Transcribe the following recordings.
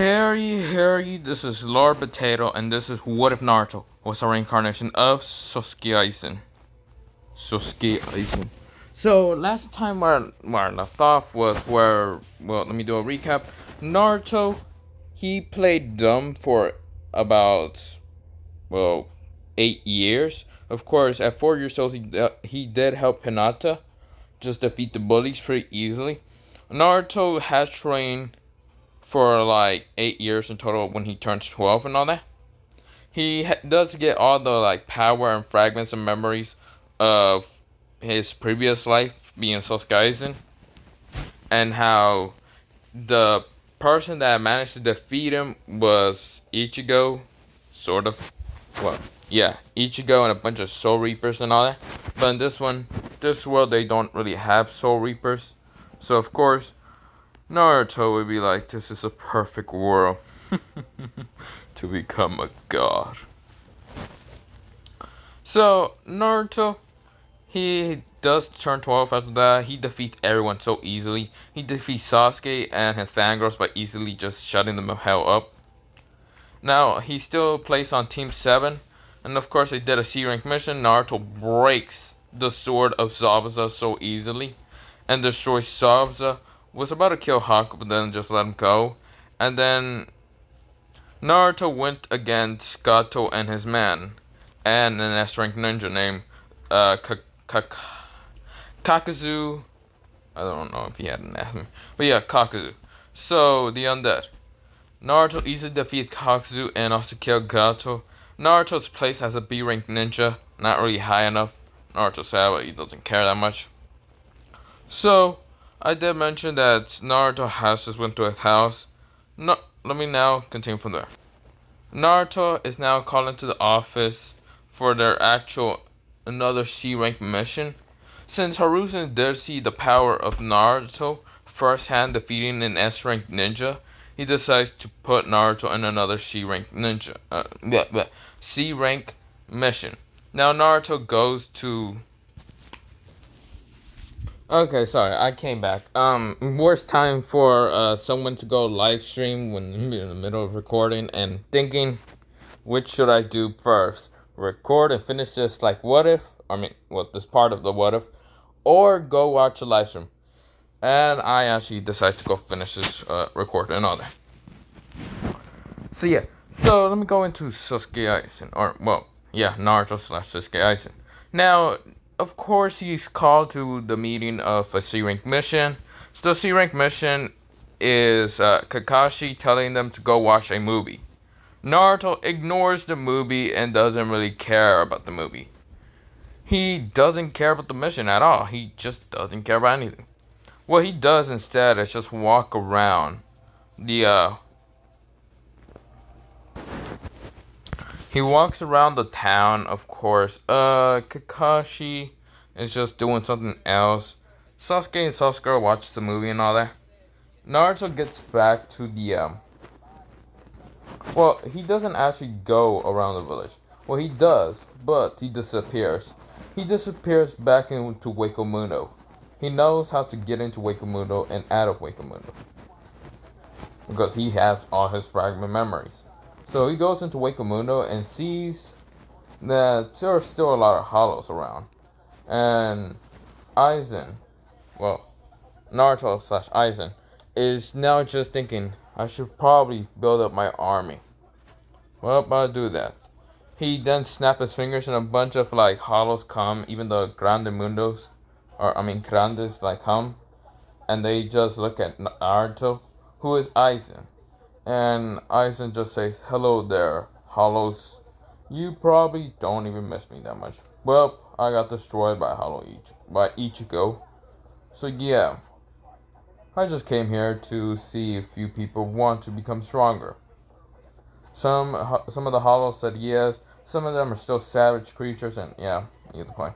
Harry, Harry, this is Lord Potato, and this is What If Naruto was a reincarnation of Sosuke Aizen. Sosuke Aizen. So, last time where, where I left off was where, well, let me do a recap. Naruto, he played dumb for about, well, eight years. Of course, at four years old, he, uh, he did help Hinata just defeat the bullies pretty easily. Naruto has trained for like eight years in total when he turns 12 and all that. He ha- does get all the like power and fragments and memories of his previous life being Sosuke and how the person that managed to defeat him was Ichigo, sort of. Well, yeah, Ichigo and a bunch of Soul Reapers and all that. But in this one, this world, they don't really have Soul Reapers. So, of course, Naruto would be like, this is a perfect world to become a god. So, Naruto, he does turn 12 after that. He defeats everyone so easily. He defeats Sasuke and his fangirls by easily just shutting them hell up. Now, he still plays on Team 7. And of course, they did a C rank mission. Naruto breaks the sword of Zabuza so easily and destroys Zabuza was about to kill Haku, but then just let him go. And then Naruto went against Gato and his man, and an S-rank ninja named uh, Kakuzu. I don't know if he had an name, but yeah, Kakuzu. So the undead. Naruto easily defeated Kakuzu and also killed Gato. Naruto's place as a B rank ninja, not really high enough. Naruto said he doesn't care that much. So I did mention that Naruto has just went to his house. No, let me now continue from there. Naruto is now called into the office for their actual another C rank mission. Since Hiruzen did see the power of Naruto firsthand defeating an S rank ninja, he decides to put Naruto in another C rank ninja uh, C rank mission. Now Naruto goes to Okay, sorry, I came back. Um, worst time for uh someone to go live stream when in the middle of recording and thinking, which should I do first? Record and finish this like what if? I mean, what this part of the what if, or go watch a live stream. And I actually decided to go finish this uh, record and all that. So yeah, so let me go into Sosuke Aizen, or well, yeah, Naruto slash Sosuke Aizen. Now, of course, he's called to the meeting of a C rank mission. So, the C rank mission is uh, Kakashi telling them to go watch a movie. Naruto ignores the movie and doesn't really care about the movie. He doesn't care about the mission at all. He just doesn't care about anything. What he does instead is just walk around the uh, He walks around the town, of course. Uh, Kakashi is just doing something else. Sasuke and Sasuke watch the movie and all that. Naruto gets back to the, um... Well, he doesn't actually go around the village. Well, he does, but he disappears. He disappears back into Hueco Mundo. He knows how to get into Hueco Mundo and out of Hueco Mundo. Because he has all his fragment memories. So he goes into Hueco Mundo and sees that there are still a lot of hollows around. And Aizen, well, Naruto slash Aizen, is now just thinking, I should probably build up my army. Well, I'll do that. He then snaps his fingers and a bunch of like hollows come, even the Grande Mundos, or I mean Grandes like come, and they just look at Naruto, who is Aizen. And Aizen just says, Hello there, Hollows. You probably don't even miss me that much. Well, I got destroyed by Hollow Ichi by Ichigo. So yeah. I just came here to see if you people want to become stronger. Some some of the hollows said yes. Some of them are still savage creatures, and yeah, either way.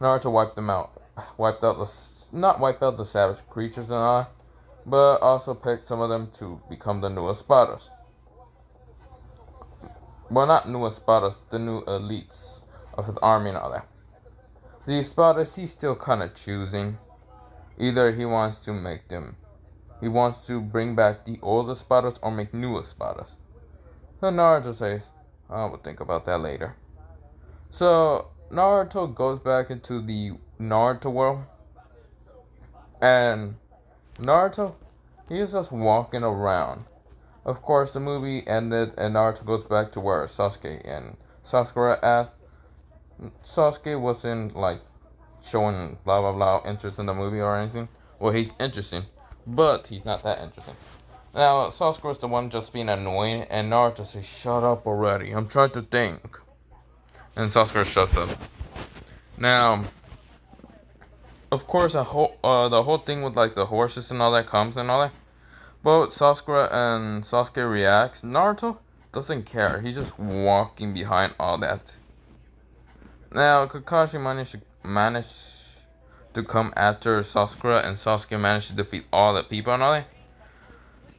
Naruto wiped them out. Wiped out the not wiped out the savage creatures and all, but also picked some of them to become the new spotters. Well, not new spotters, the new elites of his army and all that. The spotters, he's still kind of choosing. Either he wants to make them he wants to bring back the older spotters or make new spotters. Then Naruto says, I will think about that later. So Naruto goes back into the Naruto world. And Naruto, he is just walking around. Of course, the movie ended and Naruto goes back to where Sasuke and Sakura at. Sasuke wasn't like showing blah blah blah interest in the movie or anything. Well, he's interesting, but he's not that interesting. Now, Sasuke Sasuke's the one just being annoying, and Naruto says, Shut up already, I'm trying to think. And Sasuke shuts up. Now, of course, a whole, uh, the whole thing with like the horses and all that comes and all that. But Sasuke and Sasuke reacts. Naruto doesn't care. He's just walking behind all that. Now, Kakashi managed to manage to come after Sasuke, and Sasuke managed to defeat all the people and all that.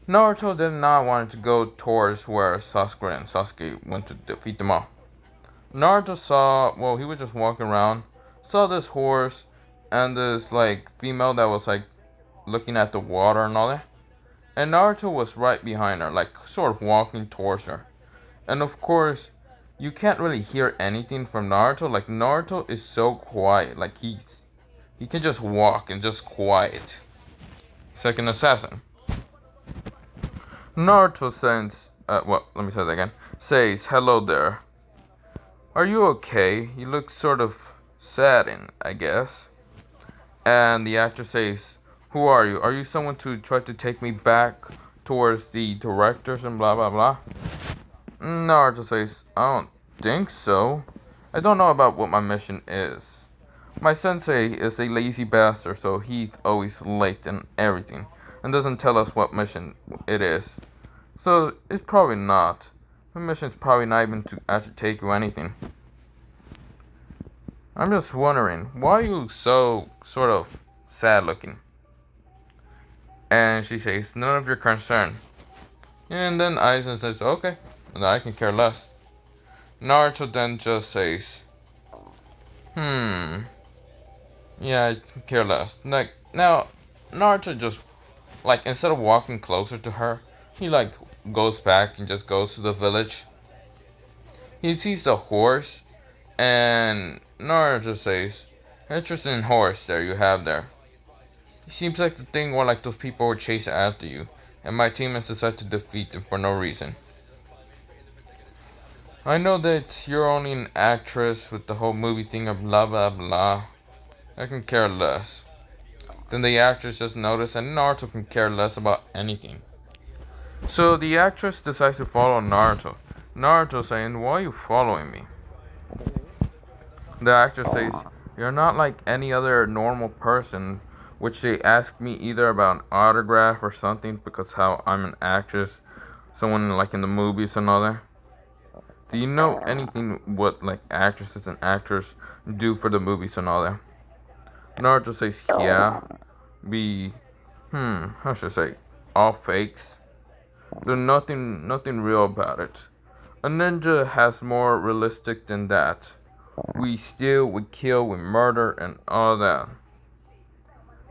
Naruto did not want to go towards where Sasuke and Sasuke went to defeat them all. Naruto saw, well, he was just walking around, saw this horse and this like female that was like looking at the water and all that. And Naruto was right behind her, like sort of walking towards her. And of course, you can't really hear anything from Naruto. Like Naruto is so quiet, like he's he can just walk and just quiet. Second assassin. Naruto sends, uh, well, let me say that again. Says, hello there. Are you okay? You look sort of saddened, I guess. And the actor says, who are you? Are you someone to try to take me back towards the directors and blah blah blah? Mm, Naruto says, I don't think so. I don't know about what my mission is. My sensei is a lazy bastard, so he's always late and everything, and doesn't tell us what mission it is. So it's probably not. The mission's probably not even to actually take you anything. I'm just wondering, why are you so sort of sad looking? And she says, none of your concern. And then Aizen says, okay, I can care less. Naruto then just says, hmm, yeah, I care less. Like, now, Naruto just, like, instead of walking closer to her, he, like, goes back and just goes to the village. He sees the horse, and Naruto says, interesting horse there you have there. It seems like the thing where like those people were chasing after you, and my team has decided to defeat them for no reason. I know that you're only an actress with the whole movie thing of blah blah blah. I can care less. Then the actress just noticed, and Naruto can care less about anything. So the actress decides to follow Naruto. Naruto saying, Why are you following me? The actress says, You're not like any other normal person which they asked me either about an autograph or something because how I'm an actress, someone like in the movies and all that. Do you know anything what like actresses and actors do for the movies and all that? Naruto says, yeah, be, hmm, how should I say, all fakes. There's nothing, nothing real about it. A ninja has more realistic than that. We steal, we kill, we murder, and all that.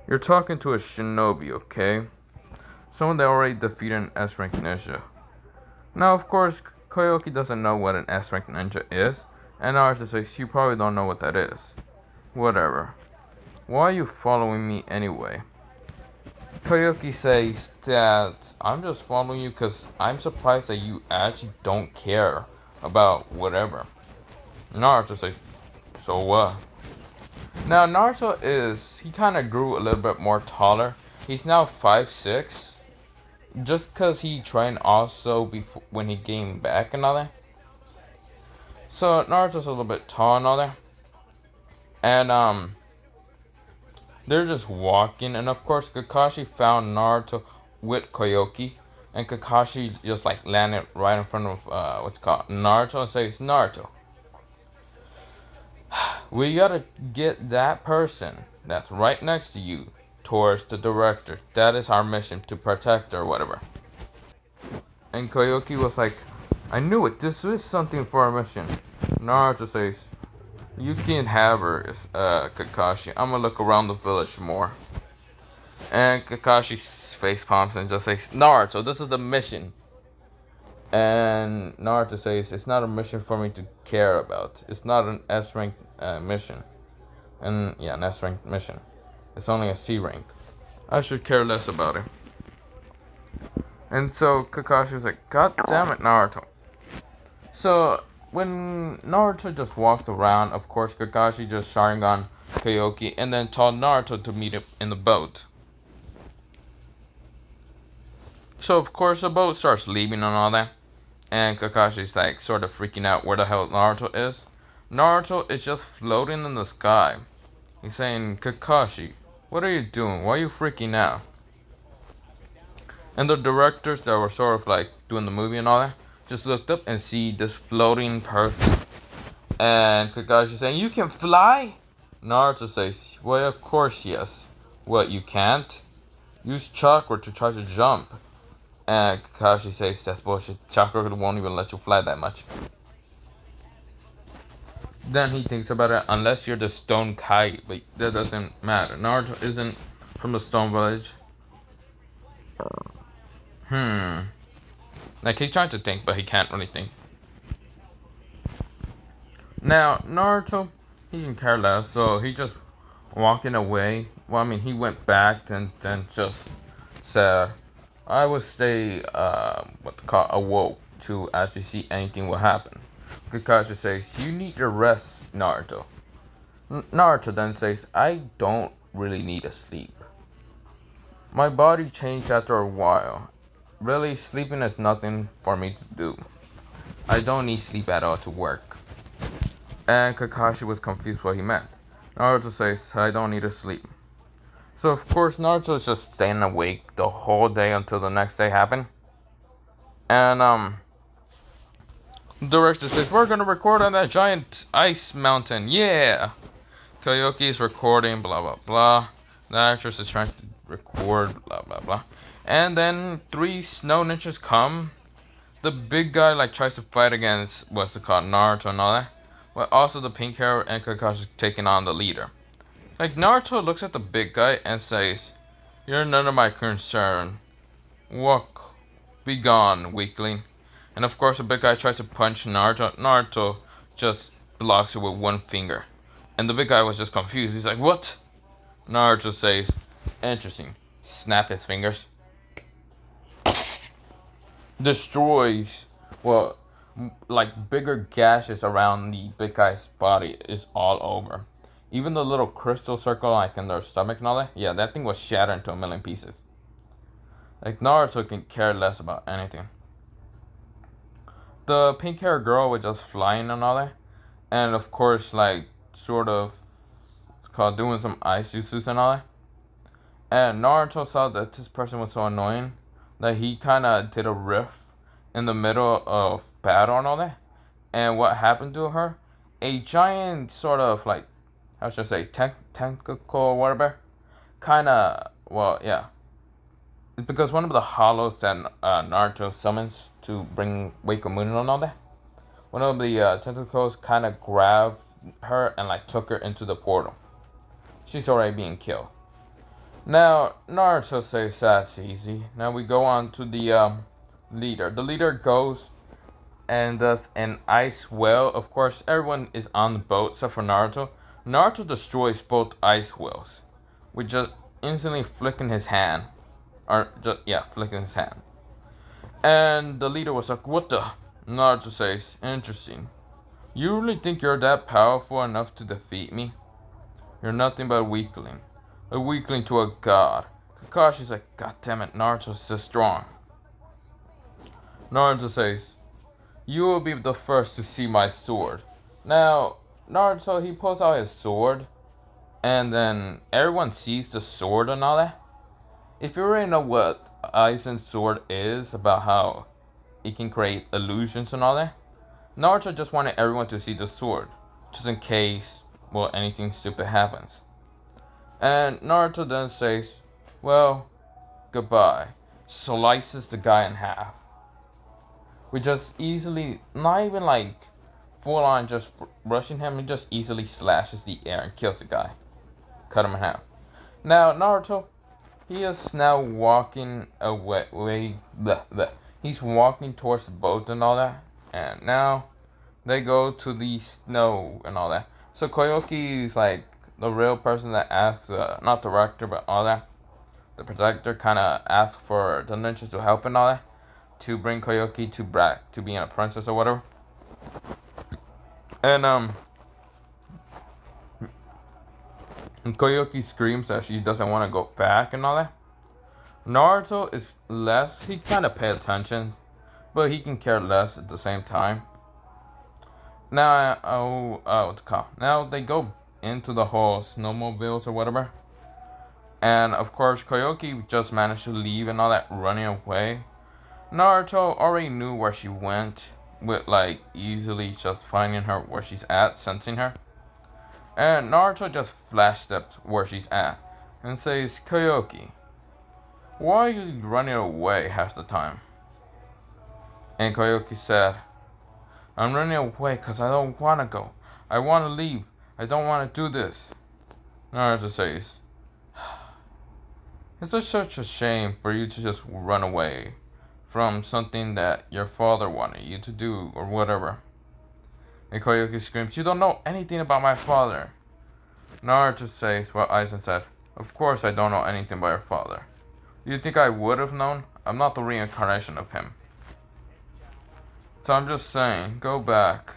You're talking to a shinobi, okay? Someone that already defeated an S-rank ninja. Now, of course, Koyuki doesn't know what an S-rank ninja is, and says you probably don't know what that is. Whatever. Why are you following me anyway? Koyuki says that I'm just following you because I'm surprised that you actually don't care about whatever. Naruto say, so what? Now Naruto is he kind of grew a little bit more taller. He's now five six, just cause he trained also before when he came back and all that. So Naruto's a little bit tall and all that, and um, they're just walking, and of course Kakashi found Naruto with Koyuki, and Kakashi just like landed right in front of uh, what's called Naruto and says Naruto we gotta get that person that's right next to you towards the director. That is our mission to protect or whatever. And Koyuki was like, I knew it. This is something for our mission. Naruto says, You can't have her, uh, Kakashi. I'm gonna look around the village more. And Kakashi's face palms and just says, Naruto, this is the mission. And Naruto says, it's not a mission for me to care about. It's not an S rank uh, mission. And yeah, S rank mission. It's only a C rank. I should care less about it. And so Kakashi was like, God damn it, Naruto. So when Naruto just walked around, of course Kakashi just Sharingan Koyuki and then told Naruto to meet him in the boat. So of course the boat starts leaving and all that. And Kakashi's like sort of freaking out where the hell Naruto is. Naruto is just floating in the sky. He's saying, Kakashi, what are you doing? Why are you freaking out? And the directors that were sort of like doing the movie and all that just looked up and see this floating person. And Kakashi saying, You can fly? Naruto says, Well, of course, yes. What, you can't? Use chakra to try to jump. And Kakashi says, That's bullshit. Chakra won't even let you fly that much. Then he thinks about it, unless you're the stone kite, but that doesn't matter. Naruto isn't from the stone village. Hmm. Like he's trying to think, but he can't really think. Now, Naruto, he didn't care less, so he just walking away. Well, I mean, he went back and then just said, I would stay, uh, what to call, awoke to actually see anything will happen. Kakashi says, You need to rest, Naruto. N Naruto then says, I don't really need a sleep. My body changed after a while. Really, sleeping is nothing for me to do. I don't need sleep at all to work. And Kakashi was confused what he meant. Naruto says, I don't need to sleep. So of course Naruto is just staying awake the whole day until the next day happened. And um director says, We're gonna record on that giant ice mountain. Yeah. Koyuki is recording, blah blah blah. The actress is trying to record, blah blah blah. And then three snow ninjas come. The big guy like tries to fight against what's it called, Naruto and all that. But also the pink hair and Kakashi taking on the leader. Like Naruto looks at the big guy and says, You're none of my concern. Walk, be gone, weakling. And of course, the big guy tries to punch Naruto. Naruto just blocks it with one finger. And the big guy was just confused. He's like, What? Naruto says, Interesting. Snap his fingers. Destroys, well, like bigger gashes around the big guy's body is all over. Even the little crystal circle, like in their stomach and all that, yeah, that thing was shattered into a million pieces. Like Naruto can care less about anything the pink hair girl was just flying and all that. And of course, like, sort of, it's called doing some ice jutsu and all that. And Naruto saw that this person was so annoying that he kind of did a riff in the middle of battle and all that. And what happened to her? A giant sort of like, how should I say, ten- tentacle or whatever. Kind of, well, yeah because one of the hollows that uh, Naruto summons to bring Hueco Mundo and all that, one of the uh, tentacles kind of grabbed her and like took her into the portal. She's already being killed. Now Naruto says that's easy. Now we go on to the um, leader. The leader goes and does an ice well. Of course, everyone is on the boat except for Naruto. Naruto destroys both ice wells with just instantly flicking his hand or just yeah, flicking his hand. And the leader was like, "What the?" Naruto says, "Interesting. You really think you're that powerful enough to defeat me? You're nothing but a weakling, a weakling to a god." Kakashi's like, "God damn it, Naruto's so strong." Naruto says, "You will be the first to see my sword." Now, Naruto he pulls out his sword, and then everyone sees the sword and all that if you already know what Aizen Sword is, about how it can create illusions and all that, Naruto just wanted everyone to see the sword, just in case, well, anything stupid happens. And Naruto then says, well, goodbye. Slices the guy in half. We just easily, not even like full on just rushing him, he just easily slashes the air and kills the guy. Cut him in half. Now, Naruto, he is now walking away. Bleh. He's walking towards the boat and all that. And now they go to the snow and all that. So Koyuki is like the real person that asks, uh, not the rector, but all that. The protector kind of asks for the ninjas to help and all that to bring Koyuki to back to being a princess or whatever. And um and Koyuki screams that she doesn't want to go back and all that. Naruto is less he kinda pay attention, but he can care less at the same time. Now oh uh what's called? Now they go into the whole snowmobiles or whatever. And of course Koyuki just managed to leave and all that running away. Naruto already knew where she went with like easily just finding her where she's at, sensing her. And Naruto just flash steps where she's at and says, Koyuki, why are you running away half the time? And Koyuki said, I'm running away because I don't want to go. I want to leave. I don't want to do this. Naruto says, It's just such a shame for you to just run away from something that your father wanted you to do or whatever. And Koyuki screams, You don't know anything about my father. Naruto says what Aizen said. Of course I don't know anything about your father. Do you think I would have known? I'm not the reincarnation of him. So I'm just saying, go back.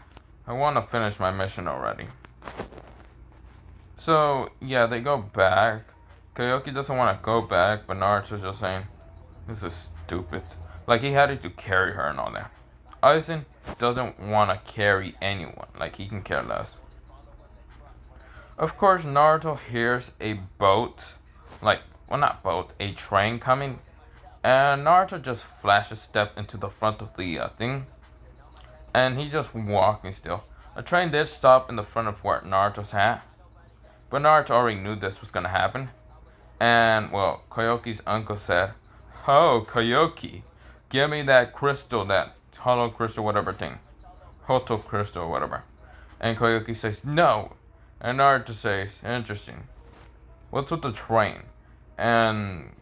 I want to finish my mission already. So, yeah, they go back. Koyuki doesn't want to go back, but Naruto's just saying, this is stupid. Like he had to carry her and all that. Aizen doesn't want to carry anyone. Like he can care less. Of course, Naruto hears a boat, like well not boat, a train coming, and Naruto just flashes step into the front of the uh, thing, and he just walking still. A train did stop in the front of where Naruto's at, but Naruto already knew this was gonna happen, and well, Koyuki's uncle said, "Oh, Koyuki, Give me that crystal, that hollow crystal, whatever thing. Hoto crystal, whatever. And Koyuki says, no. And Naruto says, interesting. What's with the train? And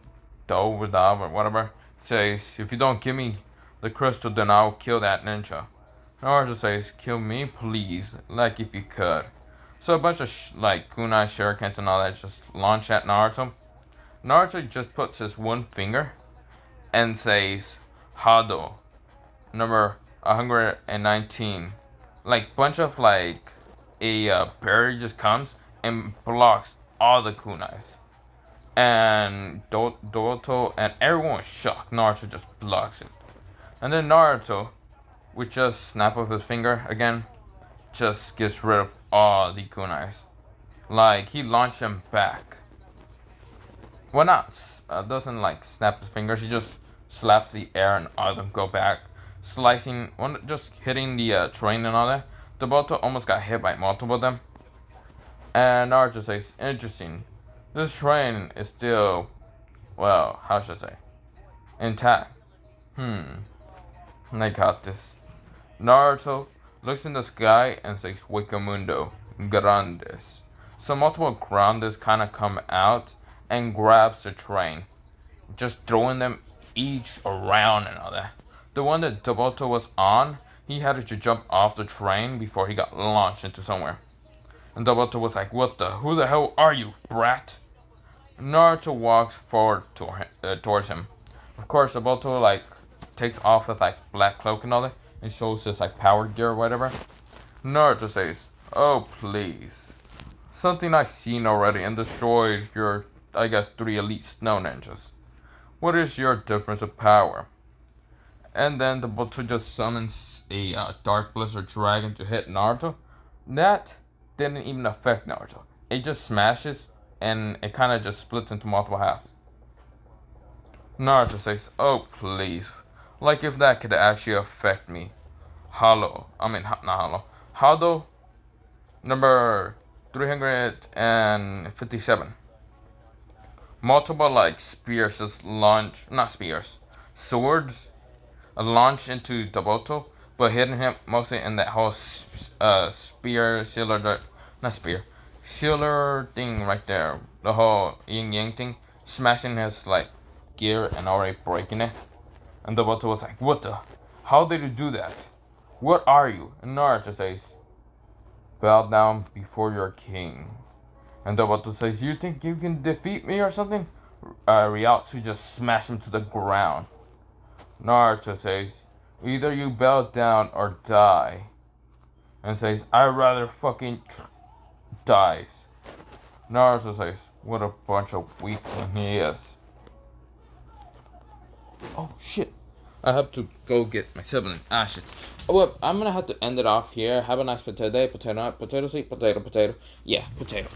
Dovadav or whatever says, if you don't give me the crystal, then I'll kill that ninja. Naruto says, kill me, please, like if you could. So a bunch of like kunai shurikens and all that just launch at Naruto. Naruto just puts his one finger and says, Hado, number 119. Like bunch of like a uh, berry just comes and blocks all the kunais. And Do- Doto and everyone was shocked. Naruto just blocks it. And then Naruto, with just snap of his finger again, just gets rid of all the kunais. Like he launched them back. Well, not uh, doesn't like snap his fingers. He just slap the air and all of them go back, slicing, one just hitting the uh, train and all that. The boat almost got hit by multiple of them. And Naruto says, interesting. This train is still, well, how should I say, intact. Hmm. I got this. Naruto looks in the sky and says, Hueco Mundo, Grandes. So multiple Grandes kind of come out and grabs the train, just throwing them each around and all that. The one that Doboto was on, he had to jump off the train before he got launched into somewhere. And Doboto was like, what the, who the hell are you, brat? Naruto walks forward to, uh, towards him. Of course, Doboto, like, takes off with, like, black cloak and all that, and shows his, like, power gear or whatever. Naruto says, oh, please. Something I've seen already and destroyed your, I guess, three elite snow ninjas. What is your difference of power? And then the Butcher just summons a uh, Dark Blizzard Dragon to hit Naruto. That didn't even affect Naruto. It just smashes and it kind of just splits into multiple halves. Naruto says, Oh, please. Like if that could actually affect me. Hollow. I mean, not hollow. Hado, number 357 multiple like spears just launch not spears swords launch into Doboto, but hitting him mostly in that whole uh, spear sealer not spear sealer thing right there the whole yin yang thing smashing his like gear and already breaking it. And the Naruto was like, "What the? How did you do that? What are you?" And Naruto says, "Bow down before your king." And Naruto says, "You think you can defeat me or something?" Uh, Ryotsu just smashed him to the ground. Naruto says, "Either you bow down or die." And says, "I'd rather fucking dies." Naruto says, "What a bunch of weakling he is." Oh shit. I have to go get my sibling. Ah shit. Oh, well, I'm gonna have to end it off here. Have a nice potato day, potato nut, potato seed, potato, potato. Yeah, potato.